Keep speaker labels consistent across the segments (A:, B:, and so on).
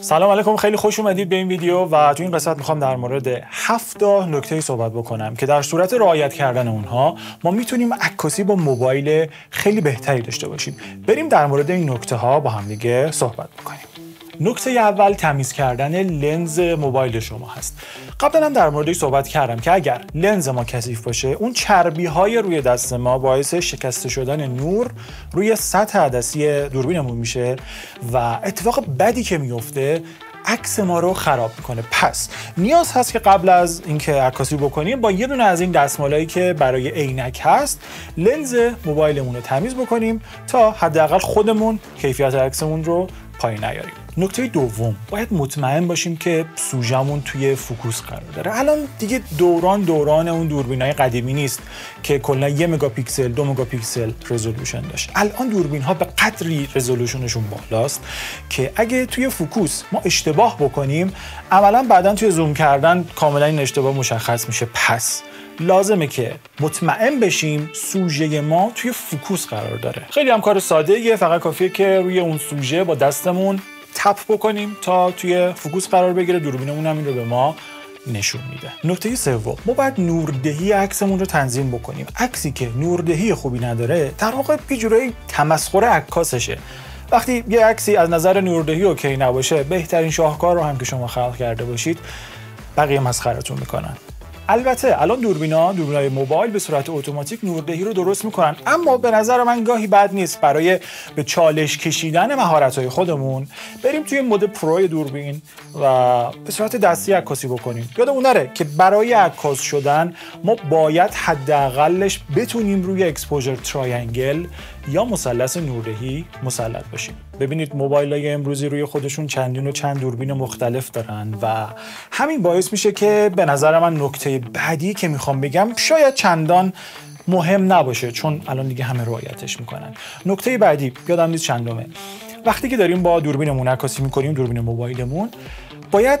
A: سلام علیکم خیلی خوش اومدید به این ویدیو و تو این قسمت می‌خوام در مورد هفت نکته صحبت بکنم که در صورت رعایت کردن اونها ما می‌تونیم عکاسی با موبایل خیلی بهتری داشته باشیم. بریم در مورد این نکته ها با هم دیگه صحبت بکنیم. نکته اول تمیز کردن لنز موبایل شما هست. قبلا هم در موردش صحبت کردم که اگر لنز ما کثیف باشه اون چربی های روی دست ما باعث شکسته شدن نور روی سطح عدسی دوربینمون میشه و اتفاق بدی که میفته عکس ما رو خراب می‌کنه. پس نیاز هست که قبل از اینکه عکاسی بکنیم با یه دونه از این دستمالایی که برای عینک هست لنز موبایلمون رو تمیز بکنیم تا حداقل خودمون کیفیت عکسمون رو پایین نیاریم. نکته دوم باید مطمئن باشیم که سوژمون توی فوکوس قرار داره. الان دیگه دوران دوران اون دوربین های قدیمی نیست که کلا یه مگاپیکسل دو مگاپیکسل resolution داشت. الان دوربین ها به قدری resolution شون بالاست که اگه توی focus ما اشتباه بکنیم عملا بعدا توی زوم کردن کاملا این اشتباه مشخص میشه. پس لازمه که مطمئن بشیم سوژه ما توی focus قرار داره. خیلی هم کار ساده یه فقط کافیه که روی اون سوژه با دستمون tap بکنیم تا توی focus قرار بگیره. دوربینمون هم این رو به ما نشون میده. نکته سوم ما باید نوردهی عکسمون رو تنظیم بکنیم. عکسی که نوردهی خوبی نداره در واقع یه تمسخر عکاسشه. وقتی یه عکسی از نظر نوردهی اوکی نباشه بهترین شاهکار رو هم که شما خلق کرده باشید بقیه مسخرتون می‌کنن. البته الان دوربینا دوربینای موبایل به صورت اتوماتیک نوردهی رو درست می‌کنن. اما به نظر من گاهی بد نیست برای به چالش کشیدن مهارت های خودمون. بریم توی mode pro دوربین و به صورت دستی عکاسی بکنیم. یادمون نره که برای عکاس شدن ما باید حداقلش بتونیم روی exposure triangle یا مثلث نوردهی مسلط باشیم. ببینید موبایل های امروزی روی خودشون چندین و چند دوربین مختلف دارن و همین باعث میشه که به نظر من نکته بعدی که می‌خوام بگم شاید چندان مهم نباشه چون الان دیگه همه رعایتش می‌کنن. نکته بعدی یادم نیست چندمه. وقتی که داریم با دوربینمون عکاسی می‌کنیم دوربین موبایلمون باید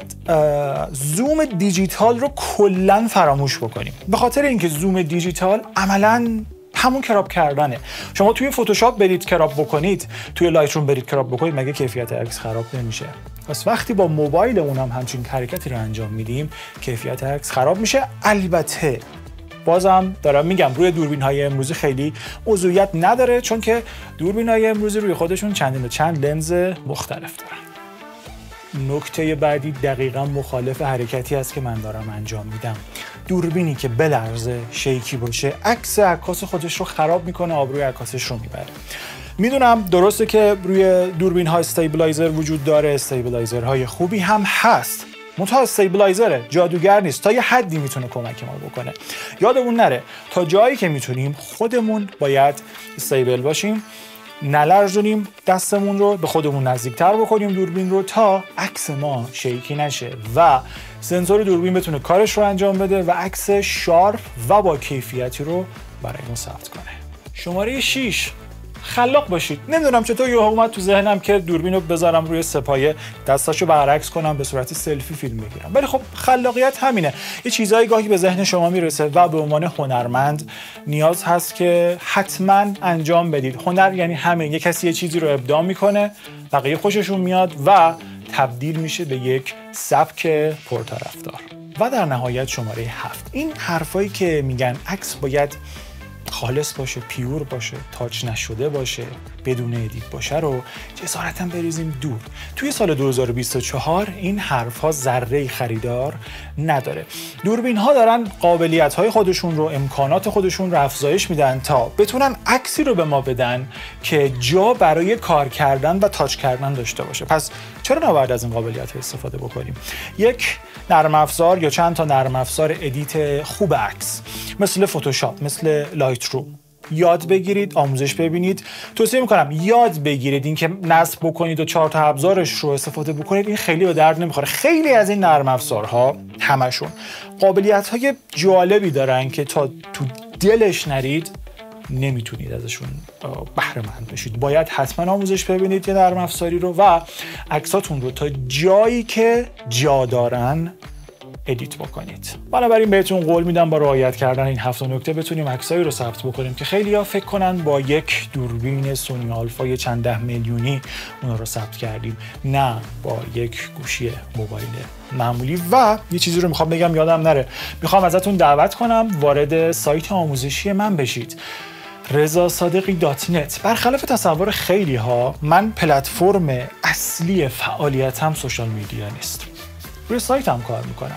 A: زوم دیجیتال رو کلا فراموش بکنیم. به خاطر اینکه زوم دیجیتال عملا همون crop کردنه. شما توی فتوشاپ برید crop بکنید توی Lightroom برید crop بکنید مگه کیفیت عکس خراب نمیشه؟ پس وقتی با موبایل اون هم همچین حرکتی رو انجام میدیم کیفیت عکس خراب میشه. البته بازم دارم میگم روی دوربین های امروزی خیلی موضوعیت نداره چون که دوربین های امروزی روی خودشون چندین و چند لنز مختلف دارن. نکته بعدی دقیقا مخالف حرکتی است که من دارم انجام میدم. دوربینی که بلرزه shaky باشه عکس عکاس خودش رو خراب می‌کنه آبروی عکاسش رو می‌بره. می‌دونم درسته که روی دوربین ها stabilizer وجود داره stabilizer های خوبی هم هست. منتها استیبلایزره جادوگر نیست تا یه حدی می‌تونه کمک ما بکنه. یادمون نره تا جایی که می‌تونیم خودمون باید استیبل باشیم. نلرزونیم دستمون رو به خودمون نزدیکتر بکنیم دوربین رو تا عکس ما شیکی نشه و سنسور دوربین بتونه کارش رو انجام بده و عکس شارپ و با کیفیتی رو برای ما ثبت کنه. شماره 6 خلاق باشید. نمی‌دونم چطور یه اومد تو ذهنم که دوربین رو بذارم روی سپایه دستاشو برعکس کنم به صورت سلفی فیلم بگیرم. ولی خب خلاقیت همینه. یه چیزایی گاهی به ذهن شما می‌رسه و به عنوان هنرمند نیاز هست که حتما انجام بدید. هنر یعنی همین یه کسی یه چیزی رو ابداع می‌کنه بقیه خوششون میاد و تبدیل میشه به یک سبک پرطرفدار. و در نهایت شماره هفت. این حرفایی که میگن عکس باید خالص باشه پیور باشه تاچ نشده باشه بدون edit باشه رو جسارتا بریزیم دور. توی سال 2024 این حرف ها ذره خریدار نداره. دوربین ها دارن قابلیت های خودشون رو امکانات خودشون رو افزایش میدن تا بتونن عکسی رو به ما بدن که جا برای کار کردن و touch کردن داشته باشه. پس چرا نباید از این قابلیت ها استفاده بکنیم؟ یک نرم افزار یا چند تا نرم افزار edit خوب عکس. مثل فتوشاپ مثل لایت روم یاد بگیرید آموزش ببینید. توصیه می‌کنم یاد بگیرید. اینکه نصب بکنید و چهار تا ابزارش رو استفاده بکنید این خیلی به درد نمی‌خوره. خیلی از این نرم افزارها همشون قابلیت های جالبی دارن که تا تو دلش نرید نمی‌تونید ازشون بهره مند بشید. باید حتما آموزش ببینید یه نرم افزاری رو و عکساتون رو تا جایی که جا دارن edit بکنید. بنابراین بهتون قول میدم با رعایت کردن این هفت نکته بتونیم عکسایی رو ثبت بکنیم که خیلی ها فکر کنن با یک دوربین سونی آلفا چند ده میلیونی اون رو ثبت کردیم. نه با یک گوشی موبایل معمولی. و یه چیزی رو می‌خوام بگم یادم نره. می‌خوام ازتون دعوت کنم وارد سایت آموزشی من بشید. رضا صادقی dot net. برخلاف تصور خیلی ها من پلتفرم اصلی فعالیتم social media نیست. روی سایت هم کار می‌کنم.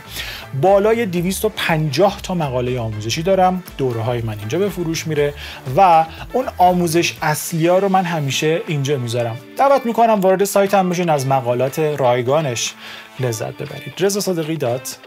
A: بالای 250 تا مقاله آموزشی دارم. دوره های من اینجا به فروش میره و اون آموزش اصلی ها رو من همیشه اینجا می‌ذارم. دعوت می‌کنم وارد سایت هم بشین از مقالات رایگانش. لذت ببرید. رضا صادقی دات